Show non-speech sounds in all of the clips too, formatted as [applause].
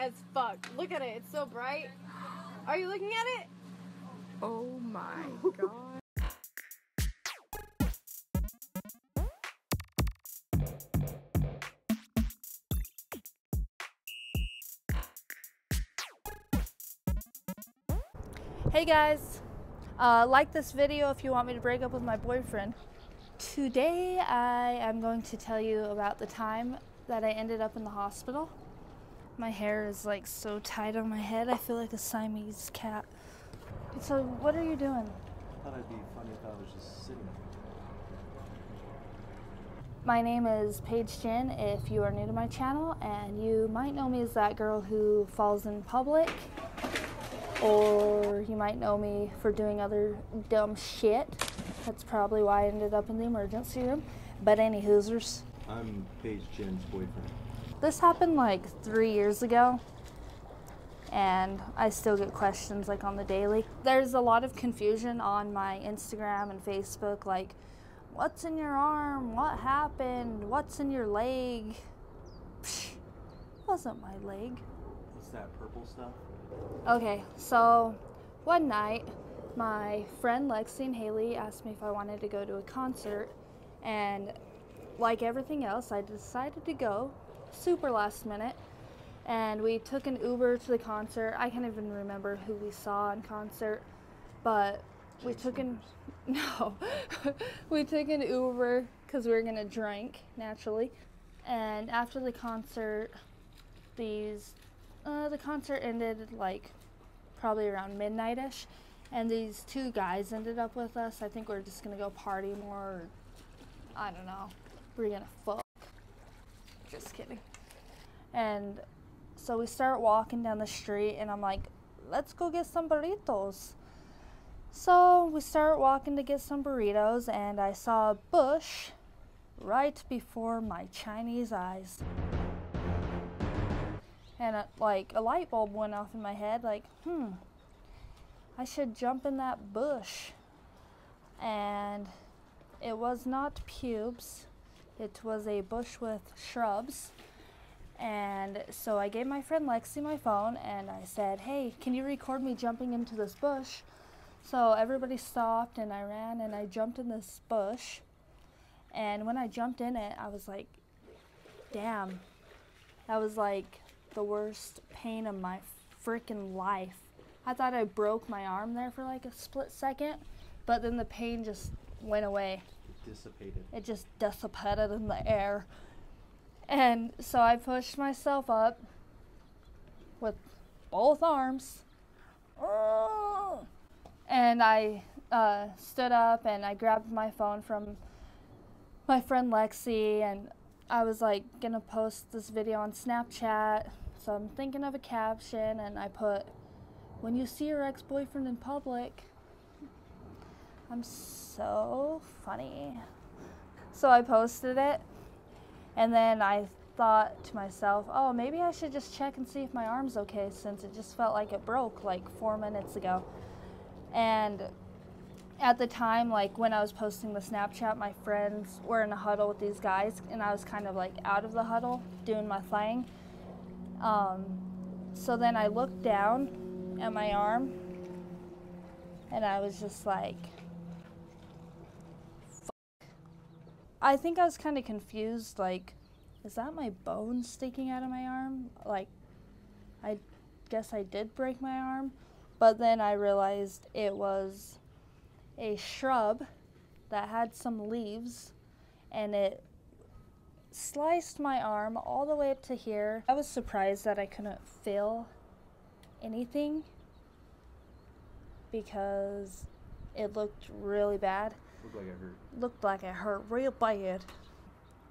as fuck. Look at it. It's so bright. Are you looking at it? Oh my god. [laughs] Hey guys, uh, like this video if you want me to break up with my boyfriend. Today I am going to tell you about the time that I ended up in the hospital. My hair is like so tight on my head, I feel like a Siamese cat. So, what are you doing? I thought it'd be funny if I was just sitting. My name is Paige Ginn if you are new to my channel, and you might know me as that girl who falls in public, or you might know me for doing other dumb shit. That's probably why I ended up in the emergency room. But any hoosers. I'm Paige Ginn's boyfriend. This happened like three years ago, and I still get questions like on the daily. There's a lot of confusion on my Instagram and Facebook, like, what's in your arm? What happened? What's in your leg? Psh, wasn't my leg. What's that purple stuff? Okay, so one night, my friend Lexi and Haley asked me if I wanted to go to a concert, and like everything else, I decided to go super last minute. And we took an Uber to the concert. I can't even remember who we saw in concert, but we took an [laughs] no, we took an Uber because we were gonna drink naturally. And after the concert, these uh, the concert ended like probably around midnight-ish and these two guys ended up with us i think we are just gonna go party more or, i don't know we're gonna fuck just kidding. And so we start walking down the street and i'm like let's go get some burritos. So we start walking to get some burritos and i saw a bush right before my chinese eyes. And uh, like a light bulb went off in my head like hmm i should jump in that bush. And it was not pubes it was a bush with shrubs and so i gave my friend lexi my phone and i said hey can you record me jumping into this bush so everybody stopped and i ran and i jumped in this bush and when i jumped in it i was like damn that was like the worst pain of my freaking life. I thought I broke my arm there for like a split second, but then the pain just went away. Dissipated. It just dissipated in the air. And so I pushed myself up with both arms. And I uh, stood up and I grabbed my phone from my friend Lexi and I was like gonna post this video on Snapchat so I'm thinking of a caption and I put, when you see your ex-boyfriend in public, I'm so funny. So I posted it and then I thought to myself, oh, maybe I should just check and see if my arm's okay since it just felt like it broke like four minutes ago. And at the time, like when I was posting the Snapchat, my friends were in a huddle with these guys, and I was kind of like out of the huddle doing my thing. Um, so then I looked down at my arm and I was just like, Fuck. I think I was kind of confused. Like, is that my bone sticking out of my arm? Like, I guess I did break my arm. But then I realized it was a shrub that had some leaves and it sliced my arm all the way up to here. I was surprised that I couldn't feel anything because it looked really bad. Looked like it hurt. Looked like it hurt real bad.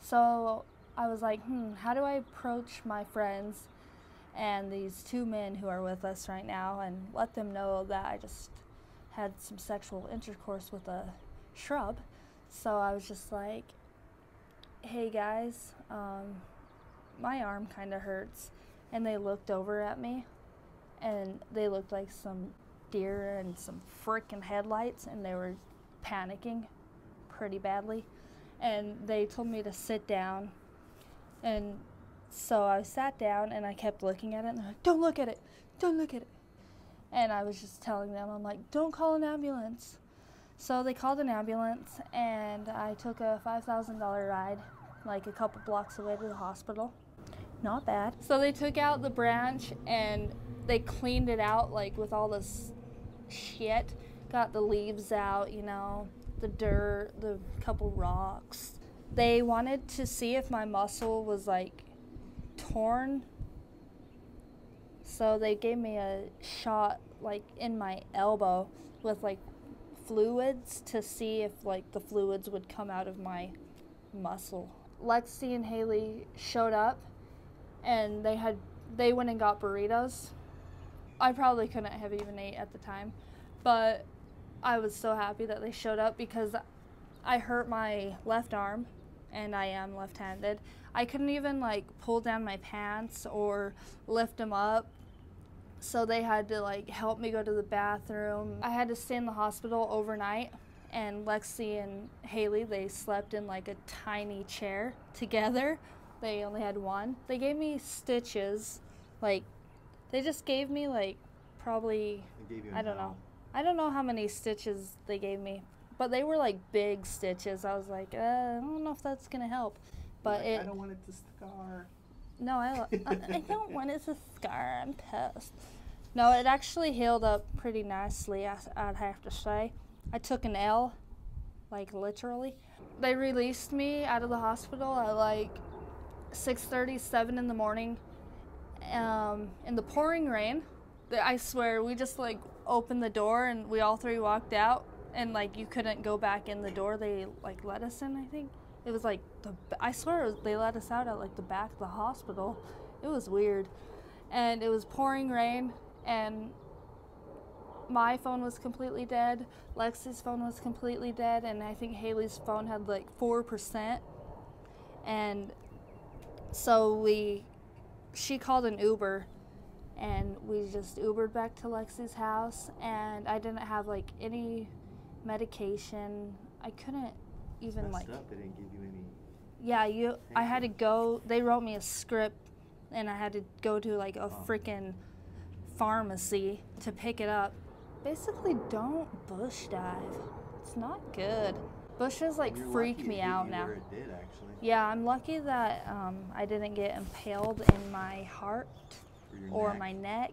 So I was like, hmm, how do I approach my friends and these two men who are with us right now and let them know that I just had some sexual intercourse with a shrub? So I was just like, hey guys, um, my arm kind of hurts. And they looked over at me and they looked like some deer and some freaking headlights and they were panicking pretty badly. And they told me to sit down. And So I sat down and I kept looking at it and they're like, don't look at it, don't look at it. And I was just telling them, I'm like, don't call an ambulance. So they called an ambulance and I took a $5,000 ride, like a couple blocks away to the hospital. Not bad. So they took out the branch and they cleaned it out, like with all this shit. Got the leaves out, you know, the dirt, the couple rocks. They wanted to see if my muscle was like torn. So they gave me a shot like in my elbow with like fluids to see if like the fluids would come out of my muscle. Lexi and Haley showed up and they had they went and got burritos. I probably couldn't have even ate at the time, but I was so happy that they showed up because I hurt my left arm and I am left-handed. I couldn't even like pull down my pants or lift them up. So they had to like help me go to the bathroom. I had to stay in the hospital overnight and Lexi and Haley they slept in like a tiny chair together. They only had one. They gave me stitches like they just gave me like probably They gave you a I don't know. I don't know how many stitches they gave me, but they were like big stitches. I was like, uh, I don't know if that's gonna help. But Like, it, I don't want it to scar. no, I, I, I don't want it to scar. I'm pissed. No, it actually healed up pretty nicely. I, I'd have to say. I took an L, like literally. They released me out of the hospital at like 6:37 in the morning, um, in the pouring rain. I swear, we just like opened the door and we all three walked out, and like you couldn't go back in the door. They like let us in. I think it was like the. I swear was, they let us out at like the back of the hospital. It was weird, and it was pouring rain, and my phone was completely dead. Lexi's phone was completely dead, and I think Haley's phone had like four percent. And so we, she called an Uber, and we just Ubered back to Lexi's house. And I didn't have like any medication. I couldn't even like up. They didn't give you any. yeah, you. I had to go. They wrote me a script, and I had to go to like a Oh. freaking pharmacy to pick it up. Basically, don't bush dive. It's not good. Bushes like You're freak me out now. Did actually. Yeah, I'm lucky that um, I didn't get impaled in my heart Or, or neck. my neck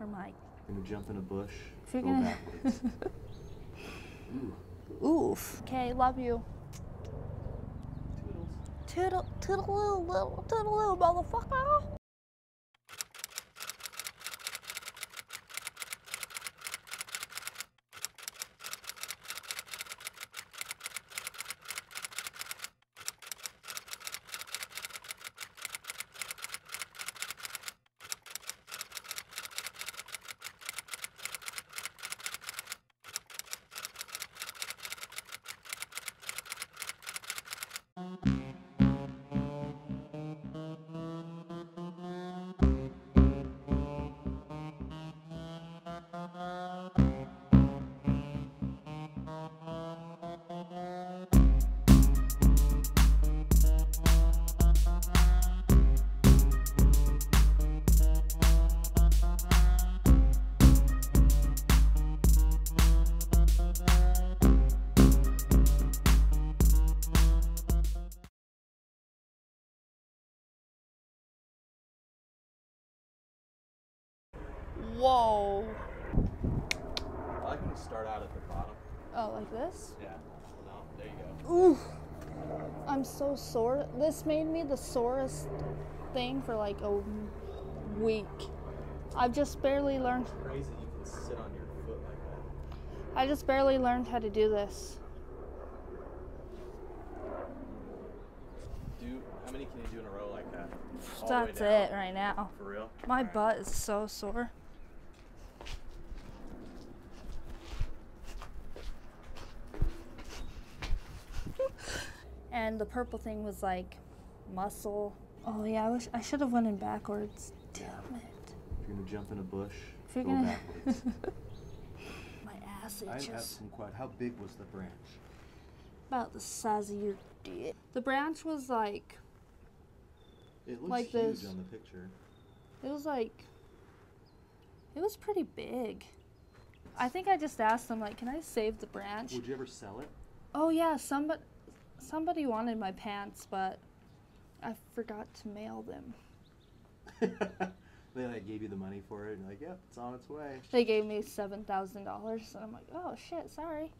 or my. Gonna jump in a bush. If you're go gonna- backwards. [laughs] Ooh. Oof. Okay, love you. Toodles. Toodle, toodaloo, little toodaloo, motherfucker. Whoa. I like when you start out at the bottom. Oh, like this? Yeah. No, there you go. Oof. I'm so sore. This made me the sorest thing for like a week. I've just barely learned. Crazy you can sit on your foot like that. I just barely learned how to do this. Do how many can you do in a row like that? All That's it right now. For real? My butt is so sore. And the purple thing was like muscle. Oh yeah, I wish I should have went in backwards. Damn it. If you're gonna jump in a bush, If you're go gonna backwards. [laughs] My ass I have itches. some quite. How big was the branch? About the size of your dick. The branch was like It looks Like huge this. on the picture. It was like, it was pretty big. I think I just asked them like, can I save the branch? Would you ever sell it? Oh yeah, somebody somebody wanted my pants, but I forgot to mail them. [laughs] they like gave you the money for it, and you're like, yep, it's on its way. They gave me seven thousand dollars, and I'm like, oh shit, sorry.